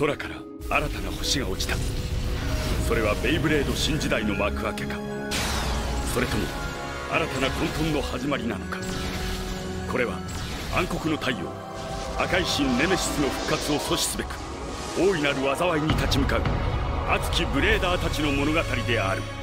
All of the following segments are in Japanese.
空から新たな星が落ちた。それはベイブレード新時代の幕開けか。それとも新たな混沌の始まりなのか。これは暗黒の太陽赤い神ネメシスの復活を阻止すべく大いなる災いに立ち向かう熱きブレーダーたちの物語である。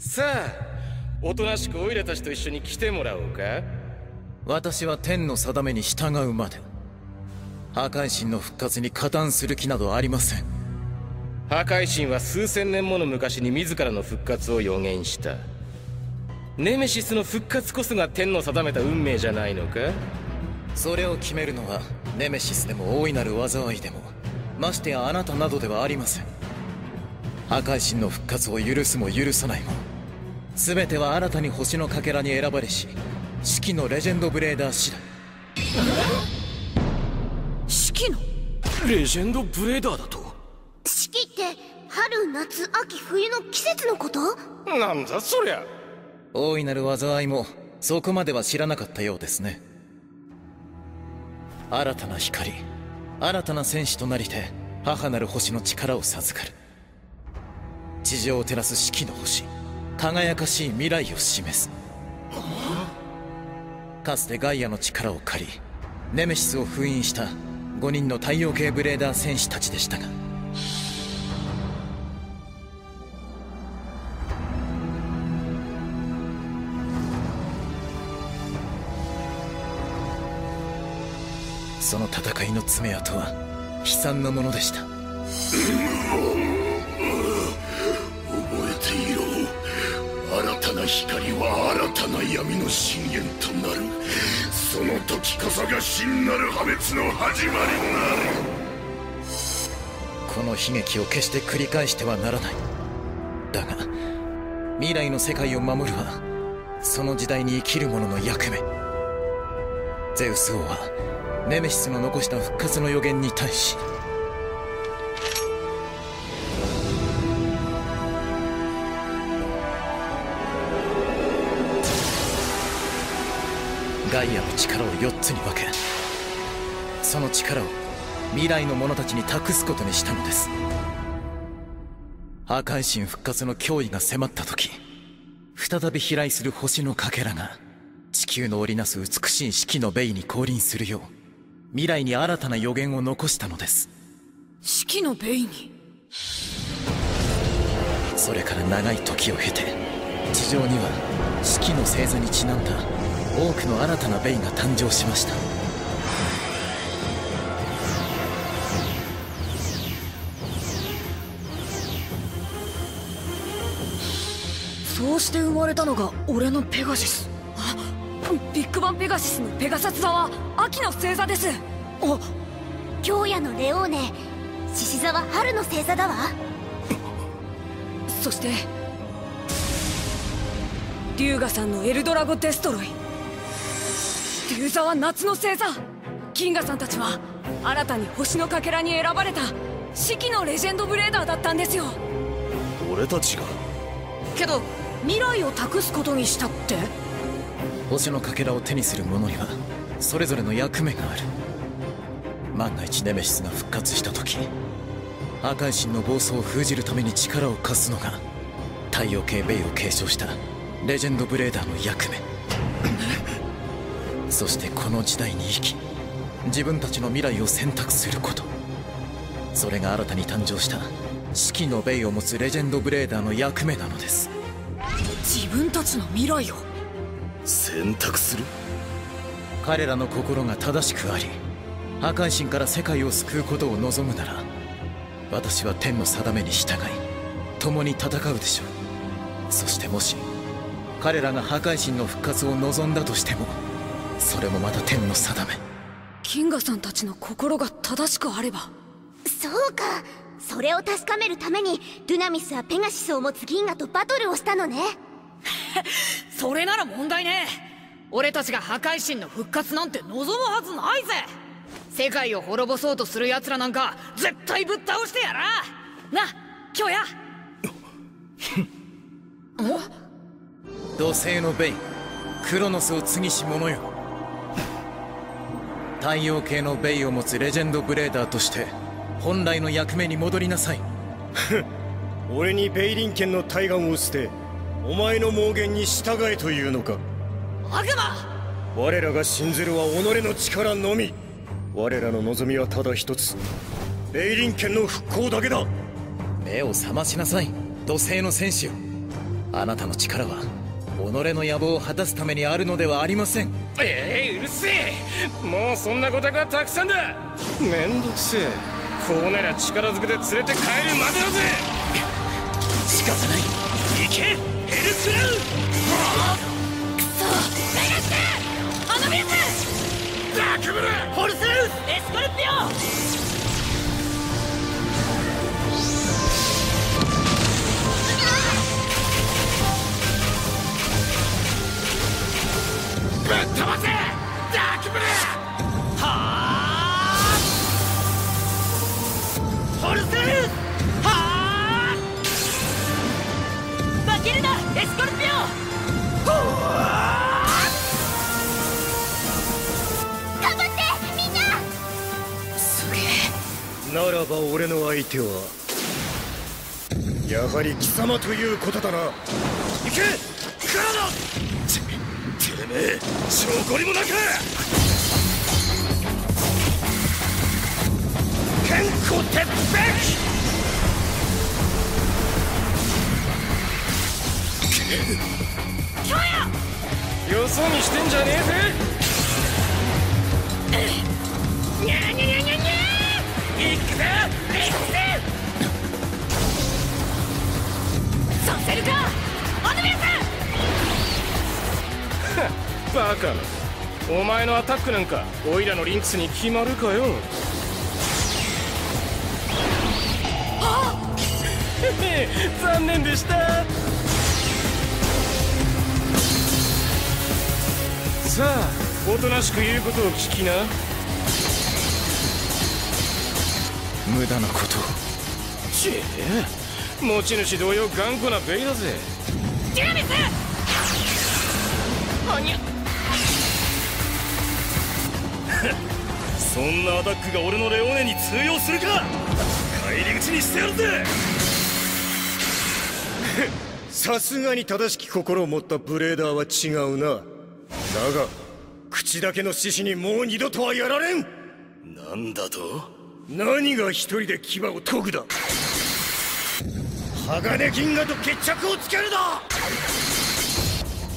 さあおとなしくオイラたちと一緒に来てもらおうか。私は天の定めに従うまで破壊神の復活に加担する気などありません。破壊神は数千年もの昔に自らの復活を予言した。ネメシスの復活こそが天の定めた運命じゃないのか？それを決めるのはネメシスでも大いなる災いでもましてやあなたなどではありません。破壊神の復活を許すも許さないも全ては新たに星のかけらに選ばれし四季のレジェンドブレーダー次第。四季の？レジェンドブレーダーだと？四季って春夏秋冬の季節のこと？なんだそりゃ。大いなる災いもそこまでは知らなかったようですね。新たな光新たな戦士となりて母なる星の力を授かる。地上を照らす四季の星輝かしい未来を示す。かつてガイアの力を借りネメシスを封印した5人の太陽系ブレーダー戦士たちでしたが。その戦いの爪痕は悲惨なものでした。光は新たな闇の深淵となるその時こそが真なる破滅の始まりなるこの悲劇を決して繰り返してはならない。だが未来の世界を守るはその時代に生きる者の役目。ゼウス王はネメシスの残した復活の予言に対しガイアの力を4つに分けその力を未来の者たちに託すことにしたのです。破壊神復活の脅威が迫った時再び飛来する星のかけらが地球の織りなす美しい四季のベイに降臨するよう未来に新たな予言を残したのです。四季のベイに？それから長い時を経て地上には四季の星座にちなんだ多くの新たなベイが誕生しました。そうして生まれたのが俺のペガシス。あビッグバンペガシスのペガサス座は秋の星座です。京夜のレオーネ獅子座は春の星座だわ。そして龍河さんのエルドラゴデストロイ竜座は夏の星座。金河さんたちは新たに星のかけらに選ばれた四季のレジェンドブレーダーだったんですよ。俺たちが？けど未来を託すことにしたって？星のかけらを手にする者にはそれぞれの役目がある。万が一ネメシスが復活した時赤い神の暴走を封じるために力を貸すのが太陽系ベイを継承したレジェンドブレーダーの役目そしてこの時代に生き自分たちの未来を選択すること。それが新たに誕生した四季のベイを持つレジェンドブレーダーの役目なのです。自分たちの未来を？選択する？彼らの心が正しくあり破壊神から世界を救うことを望むなら私は天の定めに従い共に戦うでしょう。そしてもし彼らが破壊神の復活を望んだとしてもそれもまた天の定め。金河さんたちの心が正しくあれば。そうか。それを確かめるためにドゥナミスはペガシスを持つ銀河とバトルをしたのね。それなら問題ね。俺たちが破壊神の復活なんて望むはずないぜ。世界を滅ぼそうとする奴らなんか絶対ぶっ倒してやら。な今日や。土星のベイクロノスを次し者よ太陽系のベイを持つレジェンドブレーダーとして本来の役目に戻りなさい。俺にベイリン県の対岸を捨てお前の妄言に従えというのか。悪魔！我らが信ずるは己の力のみ。我らの望みはただ一つ。ベイリン県の復興だけだ。目を覚ましなさい土星の戦士よ。あなたの力は己の野望を果たすためにあるのではありません。ええうるせえ。もうそんなことがたくさんだ。めんどくせえ。こうなら力ずくで連れて帰るまでだぜ。仕方ない。行け。ヘルクラウアノビウスダークブルホルスラウスエスコルピオエスコルピオ頑張ってみんな！すげえ。ならば俺の相手はやはり貴様ということだな。行け！カナダててめえ証拠りもなく健康鉄壁よそ見してんじゃねえぜ。にゃにゃにゃにゃにゃ行くぜ。行くぜ。させるかアスバカ。なお前のアタックなんかオイラのリンクスに決まるかよ。へへ 残念でしたさあおとなしく言うことを聞きな。無駄なことを。ちえ持ち主同様頑固なベイだぜ。デュナミス！おにゃ。そんなアタックが俺のレオネに通用するか。帰り口にしてやるぜ。さすがに正しき心を持ったブレーダーは違うなだが口だけの獅子にもう二度とはやられん。なんだと？何が一人で牙を研ぐだ？鋼銀河と決着をつけるだ！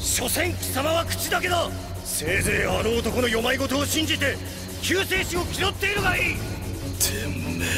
所詮貴様は口だけだ！せいぜいあの男の世まい事を信じて救世主を気取っているがいい！てめえ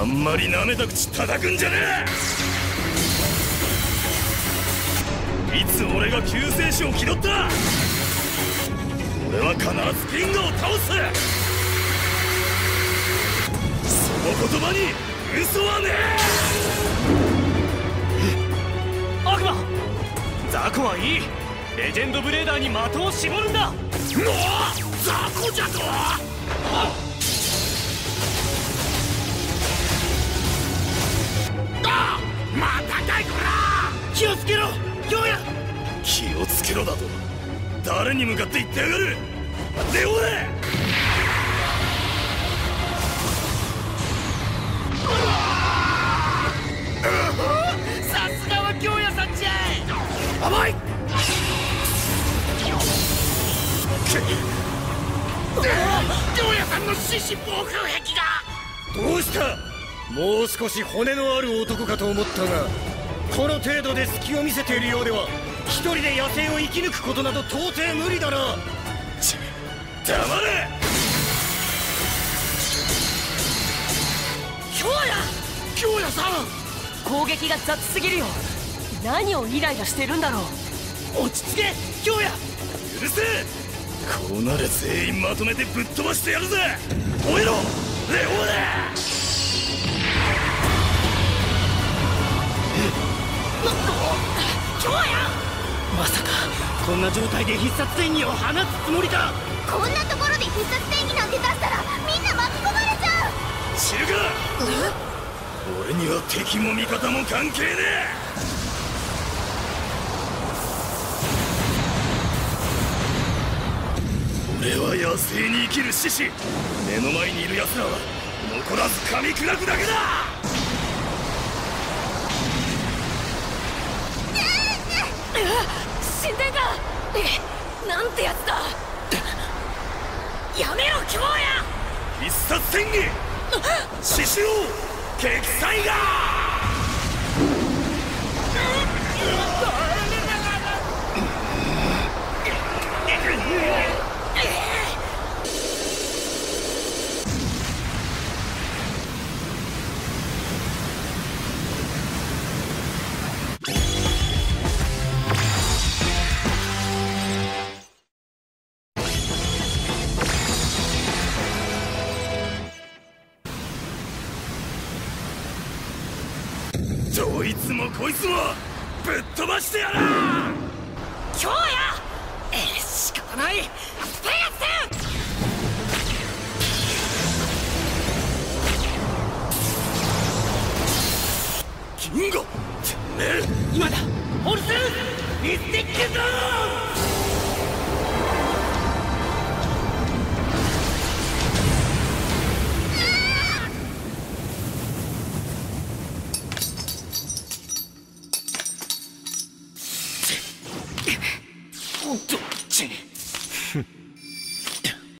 あんまり舐めた口叩くんじゃねえ！いつ俺が救世主を気取った？俺は必ず銀河を倒す。そのこ葉に嘘はねえ。悪魔。雑魚はいい。レジェンドブレーダーに的を絞るんだ。もう雑魚じゃとあまたかいこら。気をつけろ。京也気をつけろだと。誰に向かって言ってやがる。レオネさすがは京也さんじゃ甘い。京也さんの獅子防空壁が。どうした。もう少し骨のある男かと思ったがこの程度で隙を見せているようでは一人で野生を生き抜くことなど到底無理だなち黙れ。京也。京也さん。攻撃が雑すぎるよ。何をイライラしてるんだろう。落ち着け京也。許せ。こうなれ全員まとめてぶっ飛ばしてやるぜ。燃えろ。レオネ。京也まさかこんな状態で必殺戦技を放つつもりか。こんなところで必殺戦技なんて出したらみんな巻き込まれちゃう。知るか？俺には敵も味方も関係ねえ。俺は野生に生きる獅子。目の前にいる奴らは残らず噛み砕くだけだ神殿がえなんてやつだ。やめろ京也。必殺戦技獅子王撃砕がどいつもこいつもぶっ飛ばしてやら京也！えー、仕方ない。ペガス！キンゴてめえ！今だ！ホルス！ミスティックゾーン